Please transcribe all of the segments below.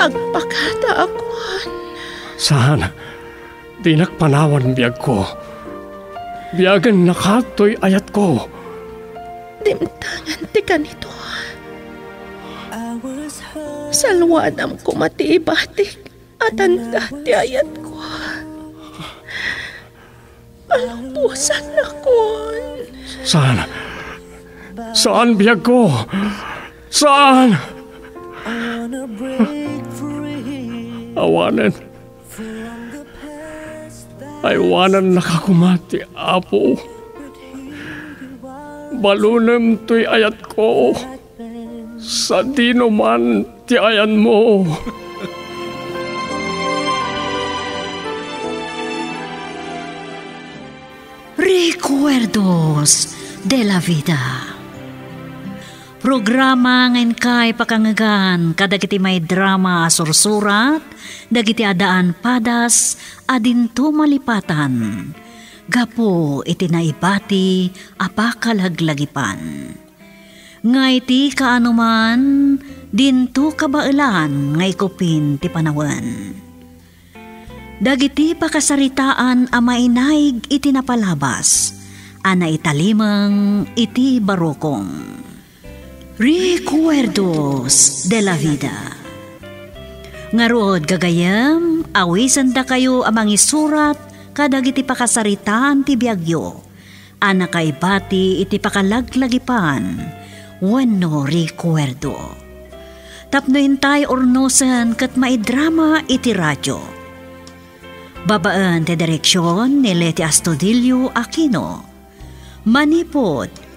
agpakada akon. Saan? Di nakpanawan biyag ko. Biyagan nakatoy ayat ko. Dimtangan ti kanito. Salwadam ko matiibatik at anda ti ayat ko. Palampusan na kon. Saan? Saan biyag ko? Saan? Awanan. Aywanan nakakumati, apo. Balunem to'y ayat ko. Sa dino man ti ayan mo. Recuerdos de la Vida Programa ngayon kay pakangagan kadagiti may drama sursurat, dagiti adaan padas, adinto malipatan. Gapo iti naibati apakalaglagipan. Ngay ti kaanuman, dinto kabailan ngay kupin ti panawan. Dagiti pakasaritaan a mainaig iti napalabas, ana italimang iti barokong. Recuerdos de la Vida Ngarod gagayam, awisan da kayo amang isurat kadag iti pakasaritaan ti biyagyo. Ana kay bati iti pakalaglagipan, wano recuerdo. Tapno intay ornosan kat maidrama iti radyo. Babaan ti direksyon ni Leti Astudillo Aquino. Manipod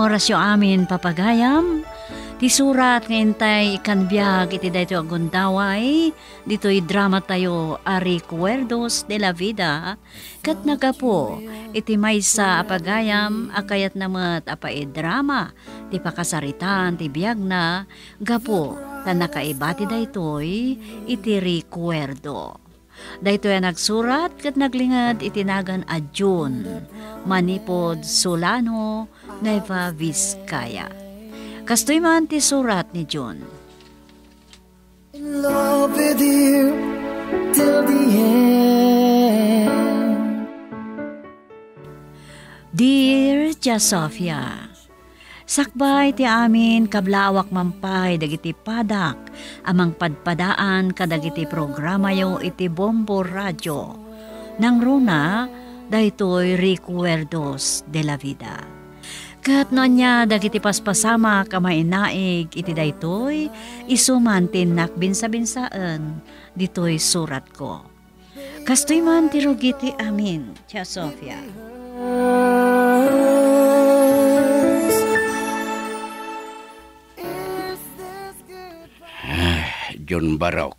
Oras yung amin papagayam. Ti surat nga intay ikanbiyag iti dayto agundaway. Dito'y drama tayo Ari Cuerdos de la Vida. Kat nagapo iti maysa apagayam akayat namat apay drama. Ti pakasaritan ti biyag na gapo tan nakaibati daytoy iti recuerdo. Dahito yan nagsurat kat naglingad itinagan a June, Manipod Solano, Nueva Vizcaya. Kastoy man ti surat ni June. In love with you till the end. Dear Jasofia, Sakbay ti amin kablawak mampay dagiti padak amang padpadaan kadagiti programa yo iti Bombo Radio. Nang runa, daytoy Recuerdos de la Vida. Kat no niya dagiti paspasama kamainaig iti daytoy isuman tinak binsa-binsaan ditoy surat ko. Kastoy man ti rugiti amin, Tia Sofia. John Barok.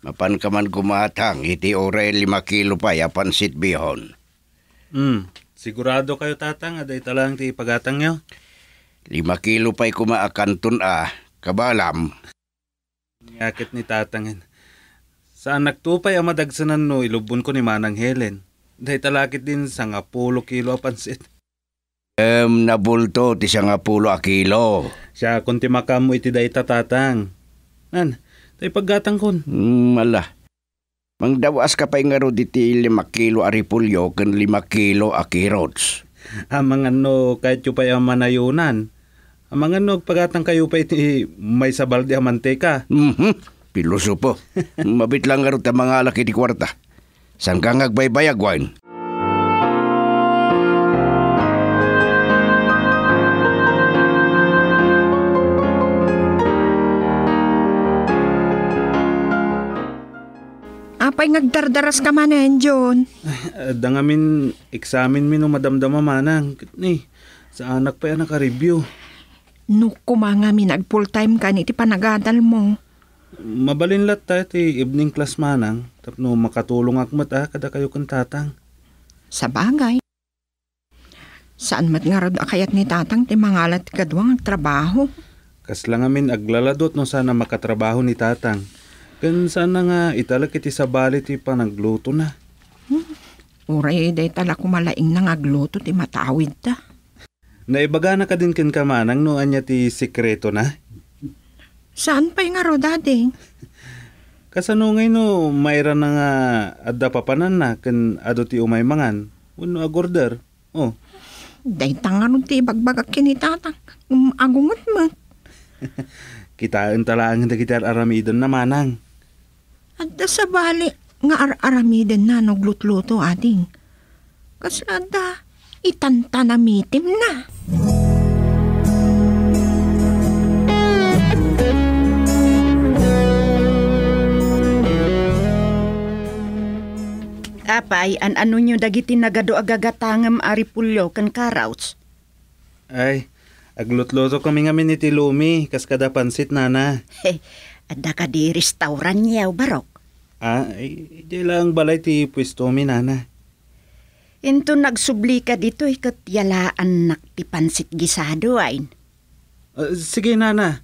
Mapan ka man kumatang, iti ore lima kilo pa yapansit bihon. Hmm, sigurado kayo tatang, aday talang ti pagatang nyo. Lima kilo pa'y kumaakantun a, kabalam. Yakit ni tatangin. Sa anak tupay ang madagsanan no, ilubon ko ni Manang Helen. Day talakit din sa nga pulo kilo pansit. Em, nabulto ti siya nga pulo a kilo. Siya kunti makam mo iti day tatatang. Nan, tay paggatang kon. Hmm, ala. Mang dawas ka pa'y nga ro diti lima kilo a ripulyo kan lima kilo a kirots. Amang ano, kahit yung pa yung manayunan. Amang ano, pagatang kayo pa iti may sabal di manteka. Mhm, pilosopo. Mabit lang nga mga laki di kwarta. San ka ngagbaybayag, Apay ngagdardaras ka manen, John. Uh, dangamin, examin mi no madamdama manang. Ni, Sa anak pa yan naka-review. No kumanga mi nag full time ka ni ti panagadal mo. Mabalin lat tayo ti evening class manang. Tapno makatulong akmat ah, kada kayo kang tatang. Sa bagay. Saan mat nga rod akayat ni tatang ti mangalat kadwang trabaho. Kas lang amin aglaladot no sana makatrabaho ni tatang. Kan sana nga italak iti sa bali ti panagluto na. Uray day tala kumalaing nang agluto ti matawid ta. Naibaga na ka din ken kamanang no anya ti sikreto na. Saan pa nga rod dati? Kasano ngay no mayra na nga adda papanan na ken ado ti umay mangan. Uno agorder. Oh, Day tangan ti bagbagak kini tatang. Um, agungot mo. kitaan talaan nga dagiti aramidon na manang. At da sa bali, nga ar-aramiden na naglutluto ading. Kasada, itantanamitim na. Apay, an ano nyo dagiti nagado agagatangam aripulyo kan karouts. Ay, aglutloto kami nga ni ti Lumi, kas kada pansit nana. He, adda ka di restauran niyaw barok. Ah, ay, di lang balay ti pwesto mi nana. Into nagsubli ka dito ikat yalaan naktipansit gisado ayn. Ah, sige nana.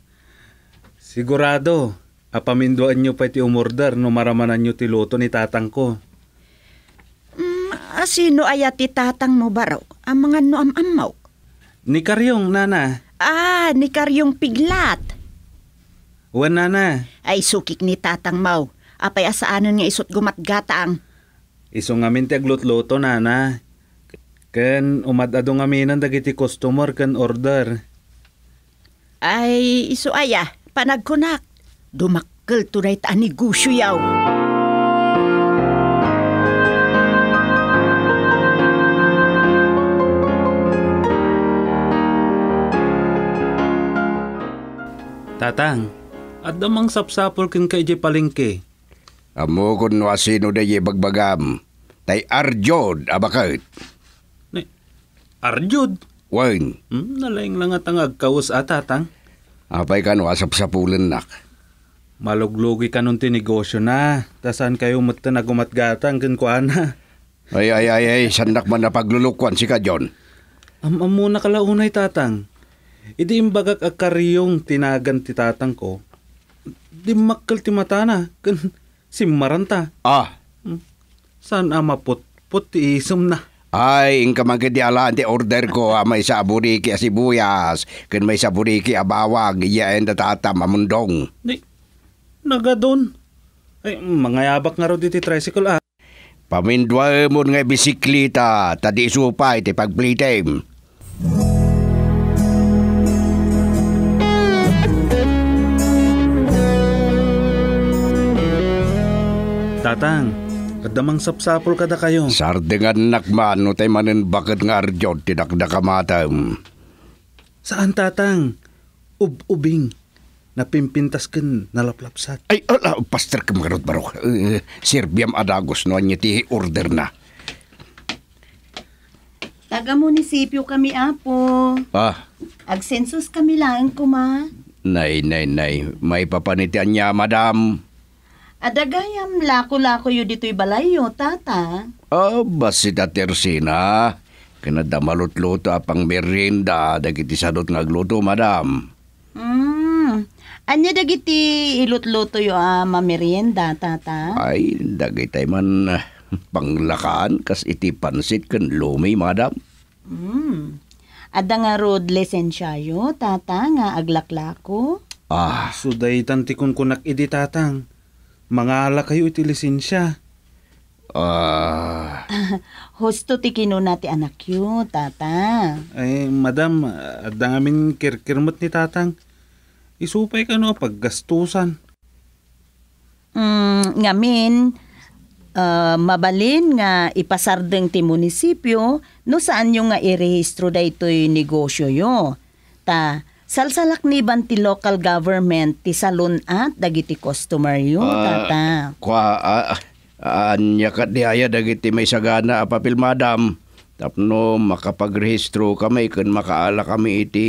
Sigurado, apaminduan nyo pa ti umorder no maramanan nyo ti luto ni tatang ko. Mm, asino aya ti tatang mo barok? Ang mga no am-amaw. Ni Karyong, nana. Ah, ni karyong piglat. Wan nana. Ay sukik ni tatang mau. Apay asaanon nga isot gumatgatang. Iso ngamin ti aglutluto nana. Ken umadado ngaminan dagiti customer ken order. Ay, iso aya, panagkunak. Dumakkel tunay ta negosyo yaw. Tatang, adamang sapsapol ken kay di palengke. Amo kun wasino da bagbagam. Tay arjod abakit. Ni, Arjud. Wen, Hmm, nalaing lang at ang agkaus at tatang. apay kan wasap sa pulen nak. Maluglugi ka nun ti negosyo na. Tasan kayo mutta na gumatgatang ken kuana. Ay ay ay ay sandak man na paglulukwan si ka John. Am muna kalaunay tatang. Idi imbagak akariyong tinagan ti tatang ko. Di makkel ti mata na. Simmaranta. Ah, San ama put put ti isum na. ay ingka magadi ala ti order ko ah, may sa buriki a sibuyas. Ken may sa buriki a bawag iyaen da tatam amundong. Di, nagadon. Ay, mga yabak nga ro diti tricycle ah. Pamindwa mo nga bisikleta, tadi supay ti pagplitem. Tatang, kadamang sapsapol kada kayo. Sardengan nakman no tay manen bakit nga arjod tinakdakamatam. Saan tatang? Ub-ubing. Napimpintas ken nalaplapsat. Ay, ala, pastor ka magarot barok. Uh, Serbiam adagos no anya ti order na. Taga munisipyo kami apo. Ah, Agsensus kami lang kuma. nay, nay, nay. May papanitian niya, madam. Adagayam lako-lako yu dito'y balayo, tata. Ah, basi ta tersina. Kanada malutluto apang merienda dagiti sadot nga agluto, madam. Hmm. Anya dagiti ilutluto yu a mamerienda, tata. Ay, dagitay man ah, panglakaan kas iti pansit ken lumi, madam. Hmm. Ada nga rod lesensyayo, tata, nga aglaklako. Ah, Suday tanti kun kunak idi tatang. Mga ala kayo iti lisensya. ah, ti kinuna ti anak yu, tata. Ay, madam, adda ngamin kirkirmot ni tatang. Isupay ka no paggastusan. Mm, ngamin, ah, mabalin nga ipasardeng ti munisipyo no saan yung nga irehistro da ito'y negosyo yo. Ta, salsalak ni ban ti local government ti salon at dagiti customer yo, Ah. tata. kwa, ah, anya kat di aya dagiti may sagana apapil, madam. Tapno makapagrehistro kami kan makaala kami iti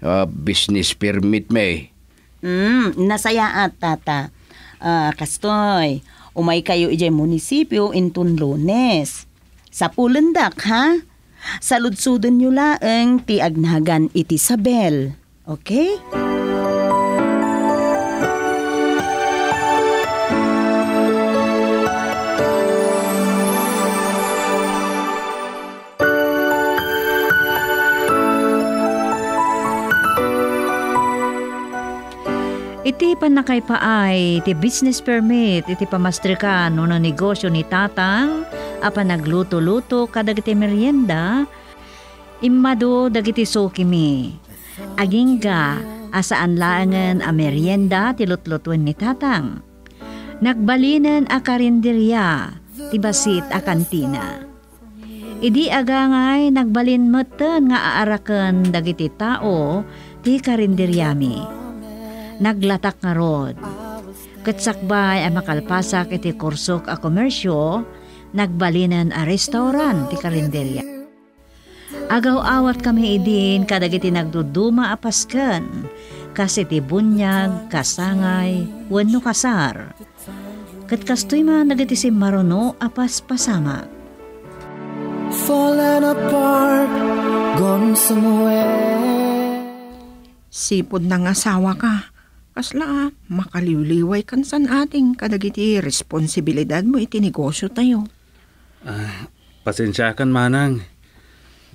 ah, business permit may. Hmm, nasaya at tata. Ah, kastoy, umay kayo ijay munisipyo intun lunes. Sa pulendak, ha? Saludsudon nyo laeng ti agnagan iti Sabel. Okay? Iti panakay paay, iti business permit, iti pamastrikan no negosyo ni tatang, apan nagluto-luto kadag iti merienda, immado dagiti sukimi. Agingga, asaan laangan a merienda ti lutlutwen ni tatang. Nagbalinan a karinderya, ti basit a kantina. Idi agangay nagbalin meten nga aaraken dagiti tao ti karinderyami naglatak nga rod. Katsakbay ay makalpasak iti kursok a komersyo, nagbalinan a restaurant ti karinderya. Agaw awat kami idin kadagiti nagduduma a pasken, kasi ti bunyag, kasangay, wenno kasar. Kat kastoy man nagiti si maruno apas pasama. Falling apart, gone somewhere. Sipod nga asawa ka. Kasla makaliwliway kan san ating kadagiti responsibilidad mo iti negosyo tayo. Pasensya kan manang.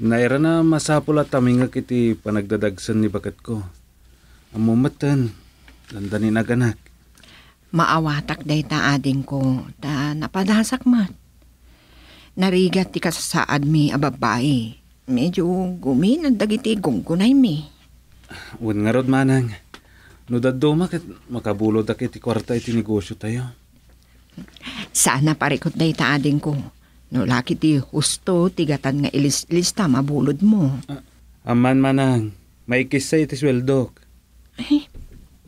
Naira na masapul at tamingag iti panagdadagsan ni bakat ko. Amumatan, landanin aganak. Maawatak day ta ading ko, ta napadasak mat. Narigat ti kasasaad mi a babae. Medyo guminan dagiti gunggunay mi. Wan nga rod manang. No daduma kat makabulod ak iti kwarta iti negosyo tayo. Sana parikot day ta ading ko. No laki ti husto tigatan nga ilis-lista mabulod mo. Aman manang, may kisa iti sweldok. Ay,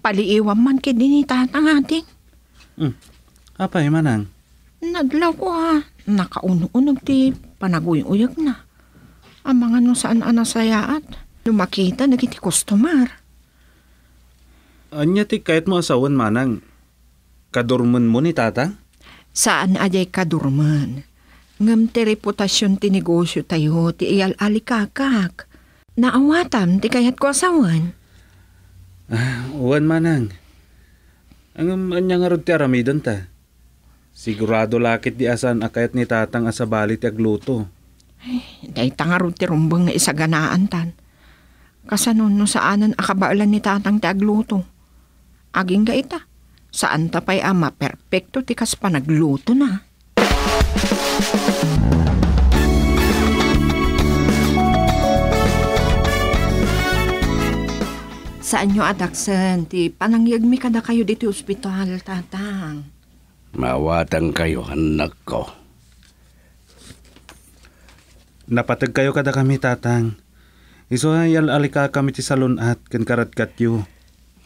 paliiwan man kid din itatang ating. Apay manang. Nadlaw ko ha. Nakaunog ti panaguyuyag na. Ang mga no saan anasayaat. Lumakita nagiti customer. Anya ti kahit mo asawan manang. Kadurman mo ni tata? Saan ajay kadurman? Ngam ti reputasyon ti negosyo tayo ti iyal alikakak. Naawatam ti kayat ko asawan. Uwan manang. Ang anya nga ti aramidan ta. Sigurado lakit di asan akayat ni tatang asabali ti agluto. Day tangarod ti rumbang nga isaganaan tan. Kasanon no saanan akabaalan ni tatang ti agluto. Aging ga ita. Saan tapay ama perpekto ti kas panagluto na. Saan nyo adaksan ti panangyagmi kada kayo dito ospital, tatang? Mawatang kayo, anak ko. Napatag kayo kada kami tatang. Iso ayal alika kami ti salon at kan karat katyo.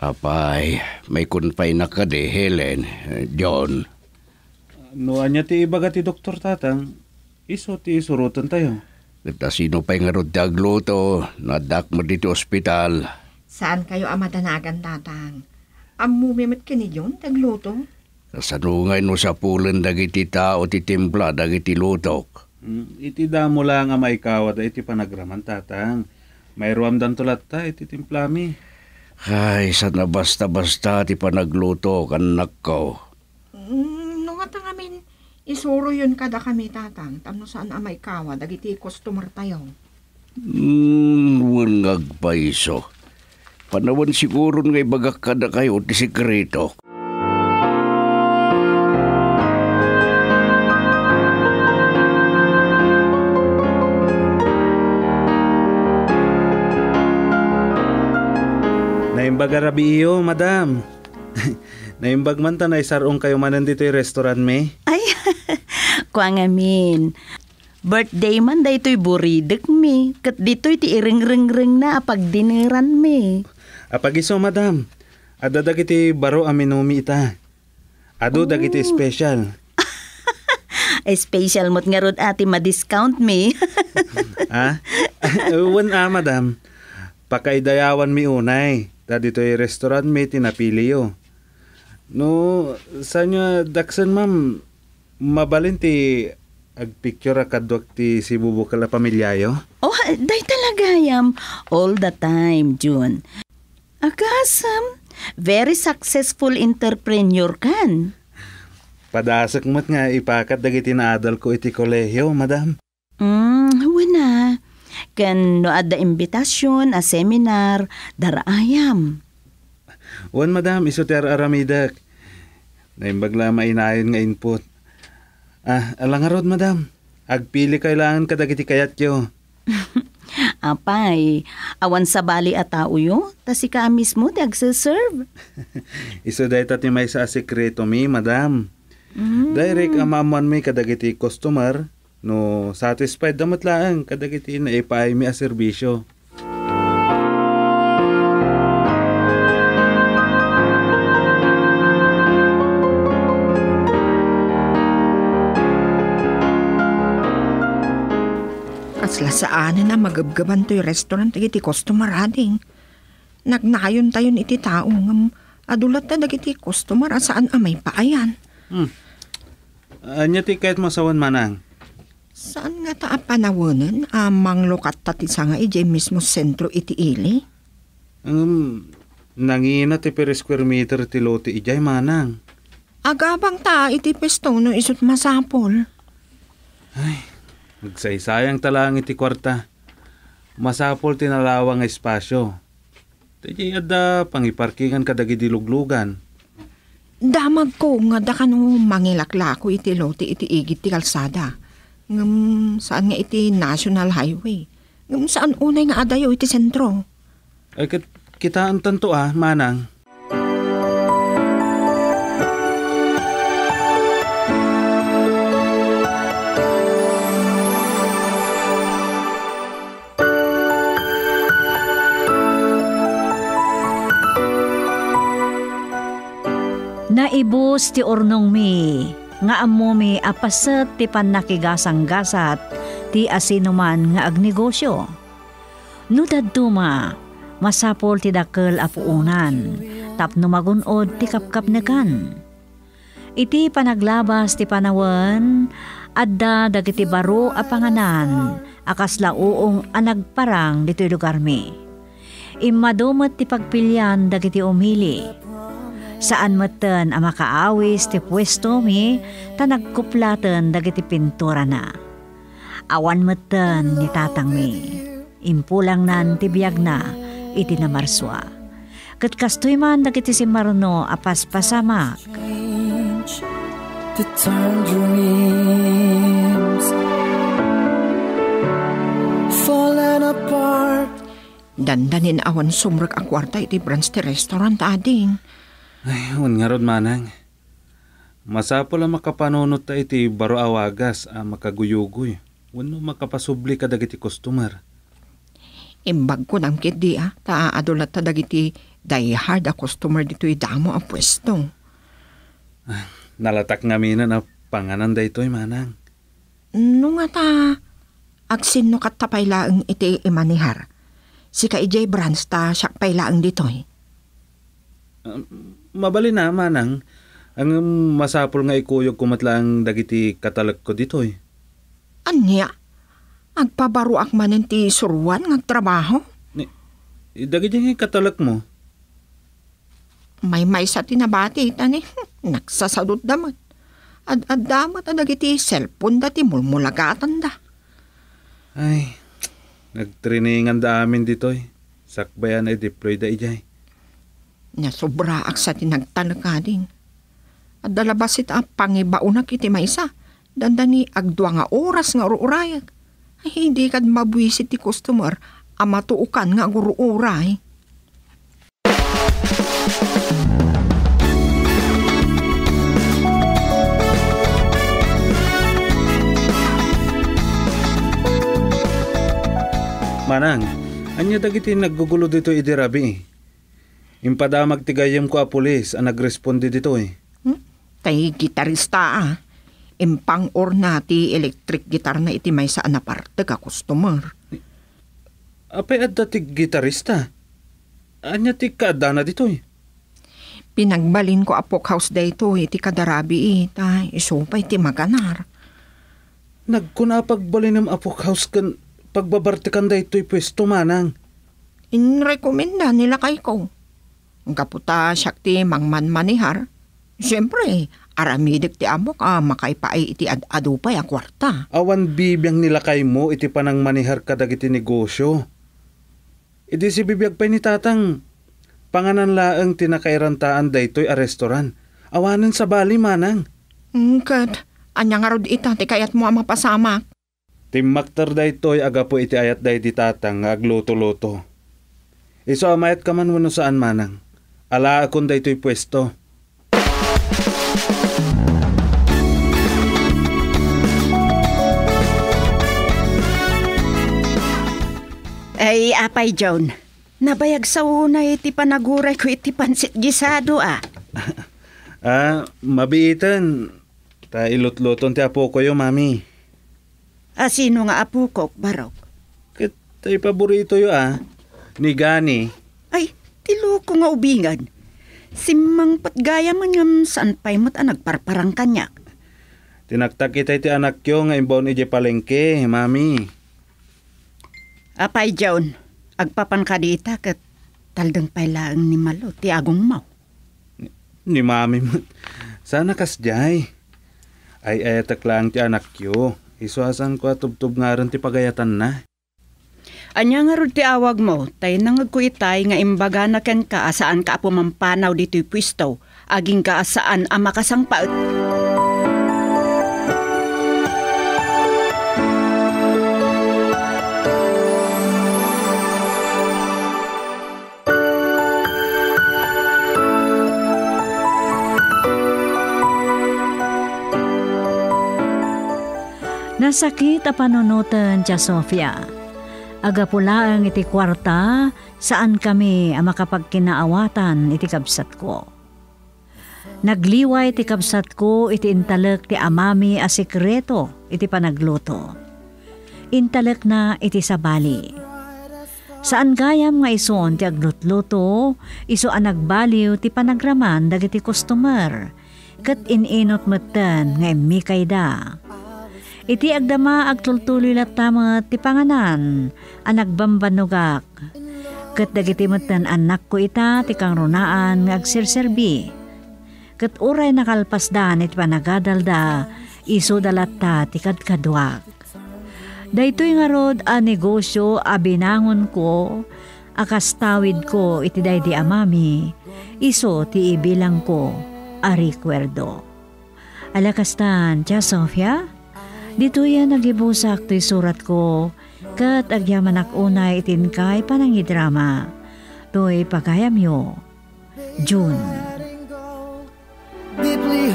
Apay, may kunpay na ka de, Helen, eh, John. No anya ti ibaga ti doktor tatang. Iso ti isurutan tayo. Kita sino pa'y nga rod tagluto, nadak mo dito ospital. Saan kayo amadanagan, tatang? Amumimit ka ni John, tagluto? Kasanungay no sa pulan dagiti tao ti timpla dagiti lutok. Mm, iti damo lang nga maikawad iti panagraman tatang. May ruam dan tulat ta iti timplami. Ay, sana basta-basta ti panagluto kanak ko. Mm, no nga tangamin, isuro yun kada kami, tatang. Tano saan amay kawa, dagiti customer tayo. Hmm, wangag pa iso. Panawan siguro nga ibagak kada kayo ti sikreto. Naimbag arabi iyo, madam. Naimbag man ta na isarong kayo manan dito yung restaurant me. Ay, kuang amin. Birthday man da ito'y buridek mi. Kat dito'y ti iring-ring-ring na pag diniran mi. Apag iso, madam. Ada dagiti baro aminumi ita. Ado dagiti special. Special mo't nga rod ati ma-discount me. Ha? Wan ah, madam. Pakaidayawan mi unay. Da dito yung restaurant mi tinapili yo. No, sa nyo, daksan ma'am, mabalin ti agpicture akadwak ti si bubo kala pamilyayo. oh, day talaga yam. All the time, June. Agasam, very successful entrepreneur kan. Padasak mo't nga ipakat dagiti naadal ko iti kolehiyo, madam. Hmm, wala. Kan no adda imbitasyon a seminar, daraayam. Wan madam, isoter aramidak. Naimbagla mainayon nga input. Ah, alangarod madam. Agpili kailangan kadagiti kayat yo. Apay, awan sa bali a tao yo, ta si ka mismo ti agsiserve. Iso day tati may sa sekreto mi, madam. Direct amaman mi kadagiti customer no satisfied damat laang kadagiti na ipaay mi a serbisyo. Kasla saan na magabgaban to'y restaurant iti customer ading. Nagnayon tayon iti tao ngam adulat na dagiti customer saan amay paayan. Anya ti kahit masawan manang. Saan nga ta panawanan amang lokat ta ti nga ije mismo sentro iti ili? Um, nangina ti per square meter ti lote ijay manang. Agabang ta iti pesto no isut masapol. Magsaysayang talang iti kwarta. Masapol tinalawang nga espasyo. Tijay adda pangiparkingan kadagi diluglugan. Damag ko nga da kano mangilaklako iti lote iti igit ti kalsada. Ngam saan nga iti national highway. Ngam saan unay nga adayo iti sentro. Ay kat kitaan tanto ah, manang. Naibos ti ornong mi, nga amo mi apaset ti panakigasang-gasat ti asinuman nga agnegosyo. No daduma, masapol ti dakkel a puunan, tapno magunod ti kapkapnekan. Iti panaglabas ti panawan, adda dagiti baro a panganan, akas lauong anagparang dito'y lugar mi. Imadumot ti pagpilyan dagiti umili, saan matan ang makaawis ti pwesto mi ta nagkuplaten dagiti pintura na. Awan matan ni tatang mi. Impulang nan ti biyag na iti namarswa. Kat kastoy man dagiti si Marno apas pasamak. dreams falling apart. Dandanin awan sumrek a kwarta iti branch ti restaurant ading. Ay, un nga rod manang. Masapol ang makapanunot ta iti baro awagas a makaguyugoy. Wano makapasubli ka dagiti customer. Imbag ko ng kidi ah, ta adulat ta dagiti die hard a customer dito damo a pwesto. Nalatak nga mina na panganan da ito'y manang. No nga ta, aksin no katapay laang iti imanihar. Si ka ijay branch ta siya pay laang ditoy. Mabali na manang. Ang masapol nga ikuyog kumatlang dagiti katalak ko dito'y. Anya? Agpabaro ak manen ti surwan ng trabaho? Dagiti nga katalak mo. May may sa tinabati tani. Nagsasadot damat. Ad ad damat ad dagiti cellphone dati mulmulagatan da. Ay, nagtriningan da amin dito'y. Sakbayan ay deploy da ijay. Nasobra ak sa tinagtalakading. At dalabas ita pangibaunak iti maysa. Dandani agdwa nga oras nga uruurayag. Ay hindi kad mabuisit ti customer ama tuukan nga guruuray. Manang, anya dagiti naggugulo dito idirabi. Impadamag tigayam ko a pulis ang nagresponde dito eh. Hmm? Tay gitarista ah. Impang or na ti electric guitar na iti may saan na parte ka customer. Apay adda ti gitarista. Anya ti kaada na dito eh. Pinagbalin ko apok house dayto iti kadarabi ita. Isupay ti maganar. Nagkunapagbalin ng apok house kan pagbabartikan da ito'y pwesto manang. Inrekomenda nila kay ko. Ang kaputa syakti mangman manihar. Siyempre, aramidik ti amok ah, makaipaay iti ad adupay a kwarta. Awan bibiyang nila kay mo iti panang manihar kadag iti negosyo. Idi si bibiyag pa ni tatang. Panganan laang tinakairantaan da ito'y a restaurant. Awanan sa bali manang. Kat, anya nga rod ita ti kayat mo ang mapasamak. Timmaktar da ito'y aga po iti ayat da iti tatang agluto-luto. Iso amayat ka man wano saan manang. Ala akon da ito'y pwesto. Ay, apay, John. Nabayag sa una iti panaguray ko iti pansit gisado ah. Ah, mabiitan. Ta ilot-loton ti apo ko yo, mami. Ah, sino nga apo ko, barok? Kat tay paborito yo ah. Ni Gani. Tilo ko nga ubingan. Simang patgaya man ngam saan pa'y mo't ang nagparparang kanyak. Tinaktak kita iti anak yo nga imbon ije palengke, mami. Apay, John. Agpapan ka dita kat taldang pailaang ni Malo, ti agong mau. Ni mami mo. Sana kasjay. Ay ayatak lang ti anak yo. Isuasan ko atubtub nga rin ti pagayatan na. Anya nga rod awag mo, tay nangag itay nga imbaga na ken ka asaan ka apo mampanaw dito'y pwisto, aging ka asaan ang makasangpaot. Nasakit a panunutan Sofia. Aga pulaang iti kwarta saan kami ang makapagkinaawatan iti kabsat ko. Nagliway iti kabsat ko iti intalek ti amami a sekreto iti panagluto. Intalek na iti sabali. Saan gayam nga ison ti aglutluto, iso ang nagbaliw ti panagraman dagiti customer, kat ininot metten nga imikay da. Iti agdama agtultuloy latamat ti panganan, anak bambanugak. Kat dagiti metten anak ko ita ti kang runaan nga agsirserbi. Kat uray nakalpasdan iti panagadalda, iso dalata ti kadkadwag. Daytoy nga rod a negosyo a binangon ko, akastawid ko iti daydi amami, iso ti ibilang ko, a recuerdo. Alakastan, Tia Sofia? Dito yan nagibusak to'y surat ko, kat agyaman unay itin kay panangidrama. To'y pagayam yo. June. deeply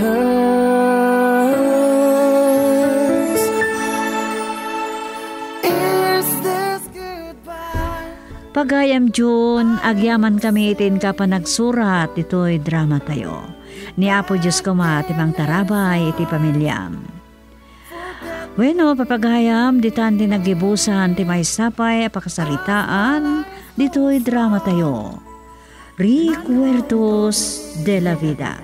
goodbye? Pagayam June, agyaman kami itin ka pa nagsurat, ito'y drama tayo. Ni Apo Diyos ko ma, timang tarabay, iti pamilyam. Bueno, papagayam, ditan din nagibusan, ti may sapay, pakasaritaan, dito'y drama tayo. Recuerdos de la Vida.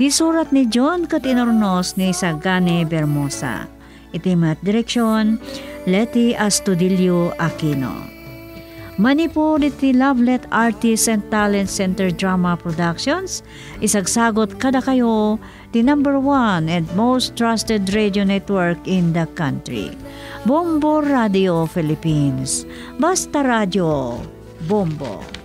Di surat ni John Catinornos ni Sagane Bermosa. Itimat direksyon, Leti Astudillo Aquino. Manipur iti Lovelet Artists and Talent Center Drama Productions, isagsagot kada kayo the number one and most trusted radio network in the country. Bombo Radio Philippines. Basta Radio. Bombo.